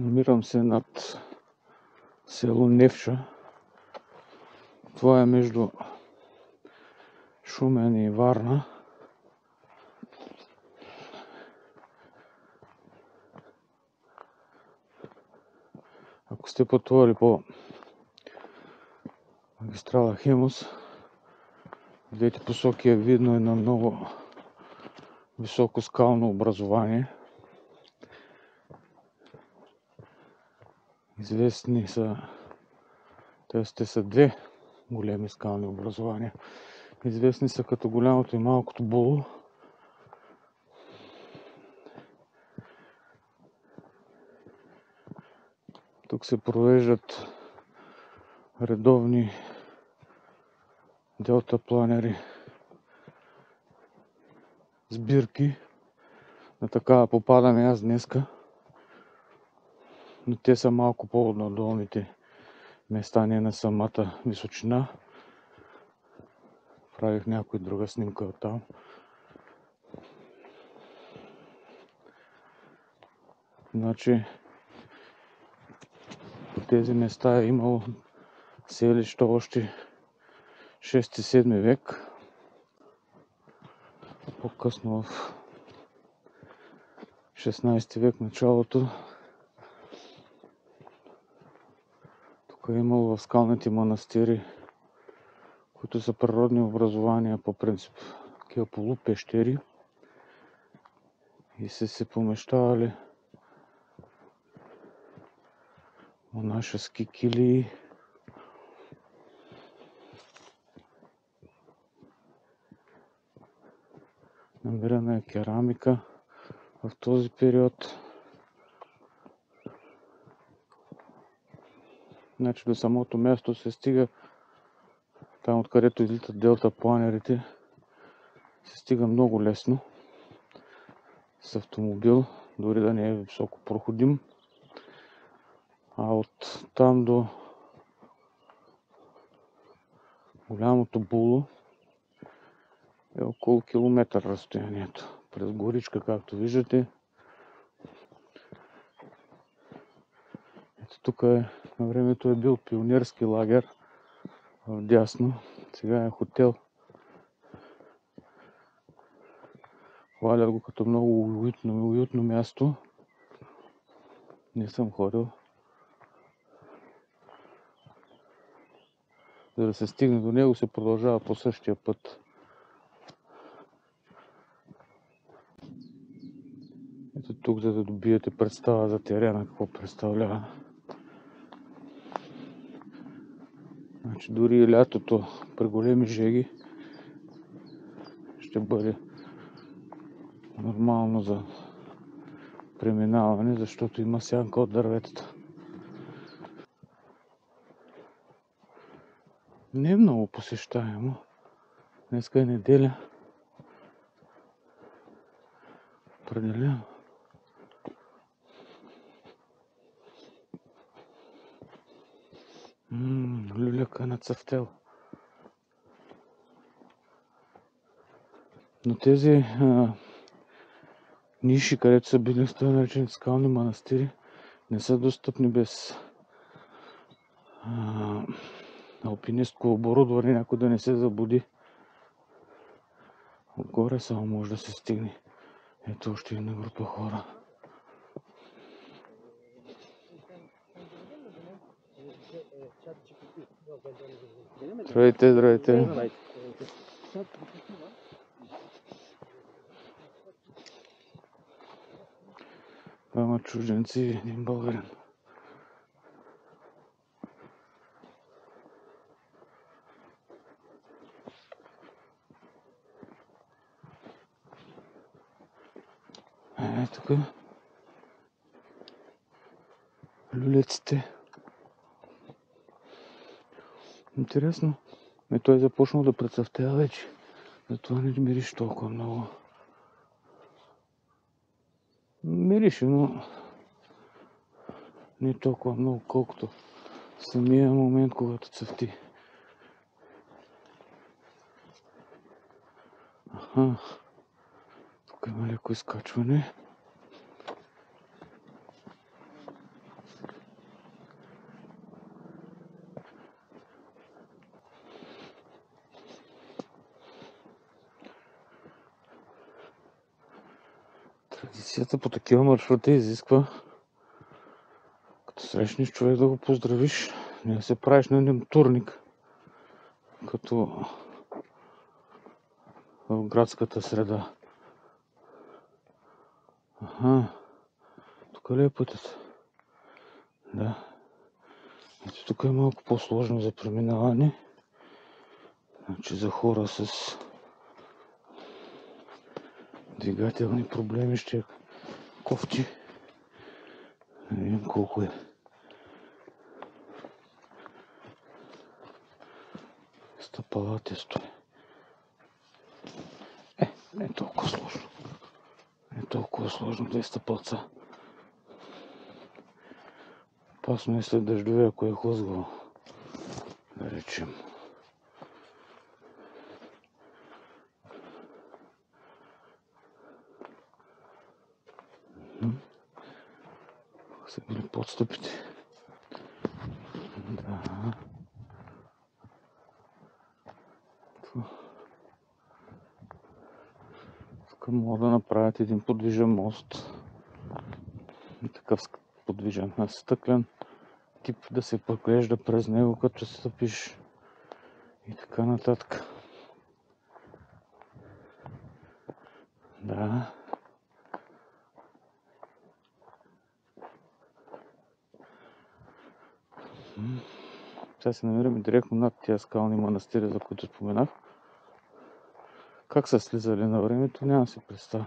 Намирам се над село Невша. Това е между Шумен и Варна. Ако сте пътували по магистрала Хемус, в двете посоки е видно едно много високо скално образование. Известни са, т.е. те са две големи скални образования. Известни са като голямото и малкото було. Тук се провеждат редовни делта планери сбирки. На такава попадаме аз днеска. Но те са малко по-надолните места, не на самата височина. Правих някоя друга снимка от там. Значи, по тези места е имало селище още 6-7 век. По-късно в 16 век началото е имало в скалните манастири, които са природни образования по принцип, такива полупещери. И са се помещавали монашески килии, намирана е керамика в този период. Значи до самото място се стига там откъдето излитат делта планерите се стига много лесно с автомобил, дори да не е високо проходим. А от там до голямото було е около километър разстоянието. През горичка, както виждате. Ето тук е, на времето е бил пионерски лагер в дясно. Сега е хотел. Хвалят го като много уютно, уютно място. Не съм ходил. За да се стигне до него се продължава по същия път. Ето тук, за да добиете представа за терена, какво представлява. Значи дори и лятото при големи жеги ще бъде нормално за преминаване, защото има сянка от дърветата. Не е много посещаемо. Днеска е неделя. Определено. Люляка на. Но тези а, ниши, където са били този наречени скални манастири, не са достъпни без а, алпинистко оборудване, някой да не се забуди. Отгоре само може да се стигне. Ето още една група хора. Здравейте, здравейте. Двама чужденци и един българин. Е, тук люлеците. Интересно. Ме той е започнал да прецъфтява вече. Затова не мириш толкова много. Мирише, но не толкова много, колкото самия момент, когато цъфти. Аха. Тук има леко изкачване. Традицията по такива маршрути изисква като срещнеш човек да го поздравиш, не да се правиш на турник, като в градската среда. Аха, тук ли е пътят? Да. Ето тук е малко по-сложно за преминаване. Значи за хора с двигателни проблеми ще е кофти. Не видим колко е. Стъпалатесто е. Е, не е толкова сложно. Не е толкова сложно 200 пълца. Опасно е след дъждове, ако е хлъзгало. Да речем. Са били подстъпите. Да. Тук мога да направят един подвижен мост. Такъв подвижен, стъклен тип да се поглежда през него, като стъпиш и така нататък. Да. Сега се намираме директно над тия скални манастири, за които споменах. Как са слизали на времето, няма си представа.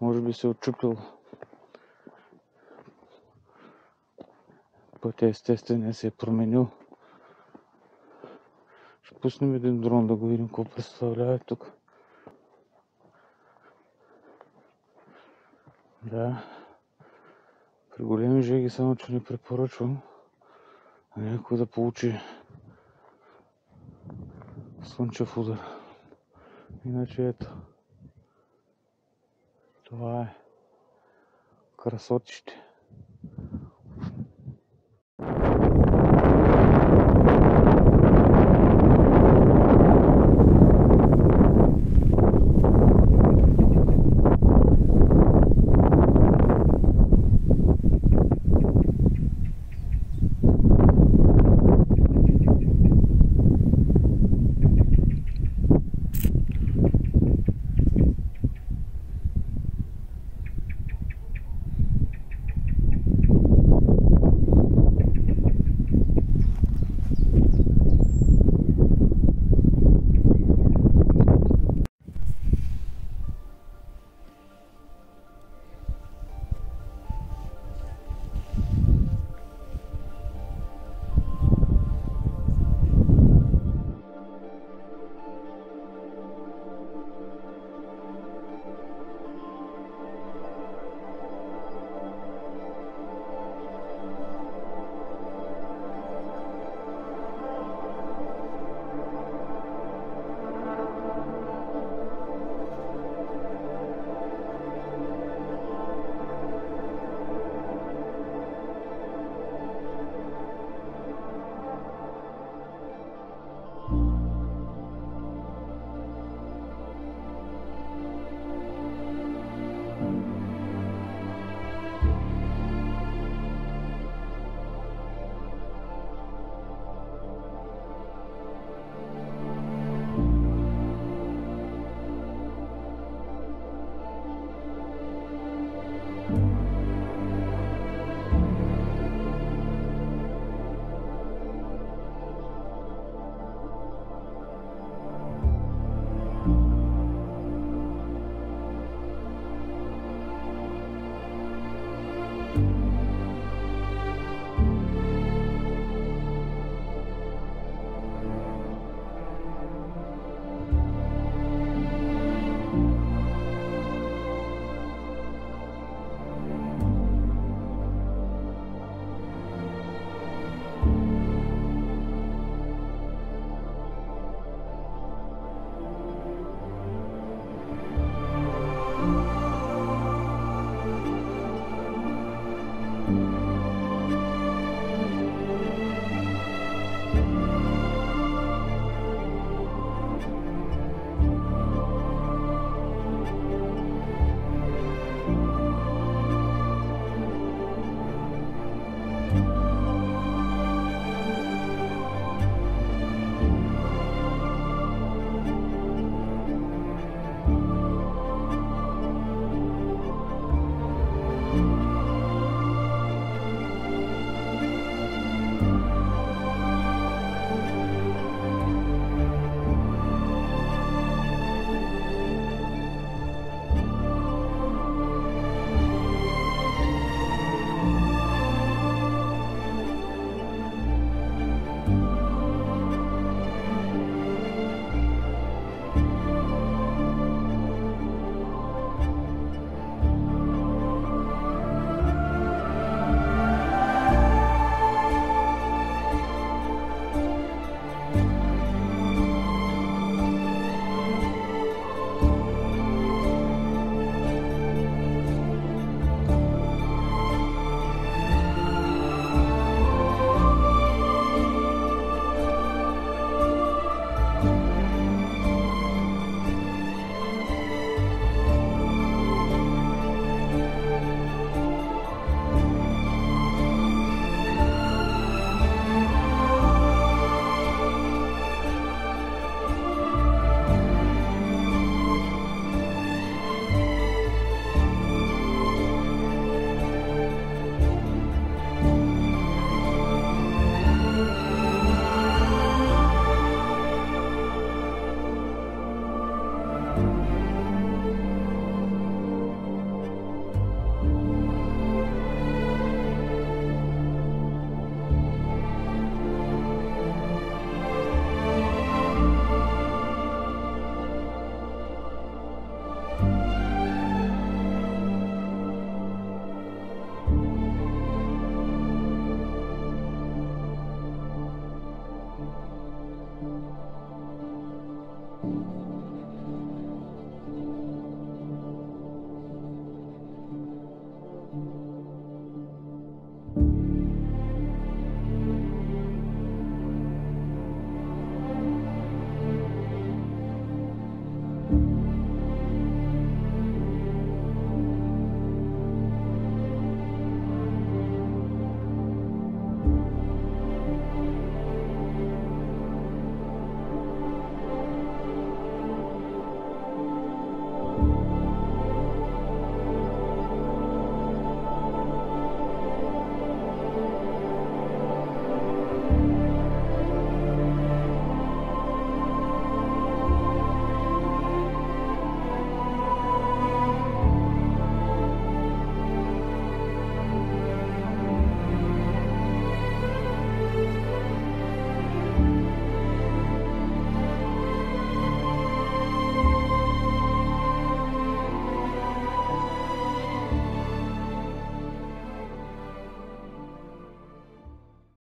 Може би се отчупил пътя естествено се е променил. Ще пуснем един дрон да го видим какво представлява тук. Да. При големи жеги само, че не препоръчвам някой да получи слънчев удар. Иначе ето. Това е красотище.